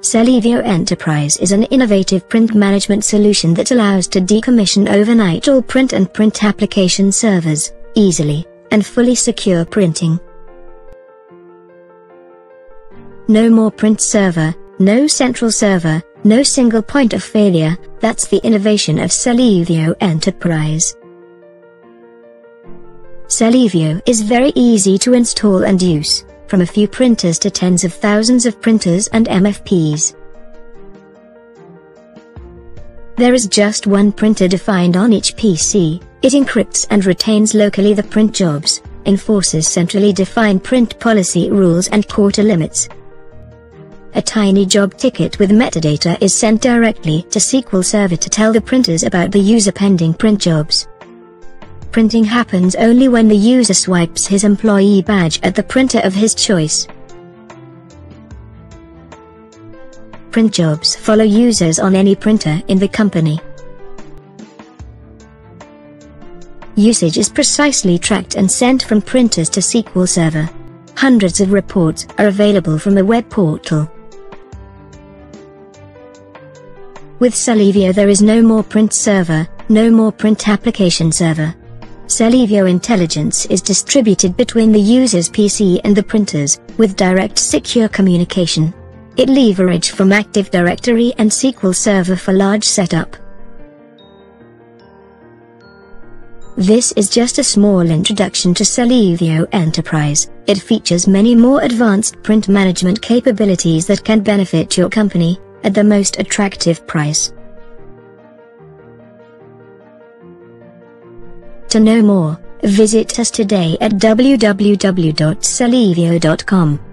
Celiveo Enterprise is an innovative print management solution that allows to decommission overnight all print and print application servers, easily, and fully secure printing. No more print server, no central server, no single point of failure, that's the innovation of Celiveo Enterprise. Celiveo is very easy to install and use from a few printers to tens of thousands of printers and MFPs. There is just one printer defined on each PC, it encrypts and retains locally the print jobs, enforces centrally defined print policy rules and quota limits. A tiny job ticket with metadata is sent directly to SQL Server to tell the printers about the user pending print jobs. Printing happens only when the user swipes his employee badge at the printer of his choice. Print jobs follow users on any printer in the company. Usage is precisely tracked and sent from printers to SQL Server. Hundreds of reports are available from the web portal. With Celiveo there is no more print server, no more print application server. Celiveo Intelligence is distributed between the user's PC and the printers, with direct secure communication. It leverage from Active Directory and SQL Server for large setup. This is just a small introduction to Celiveo Enterprise. It features many more advanced print management capabilities that can benefit your company, at the most attractive price. To know more, visit us today at www.celiveo.com.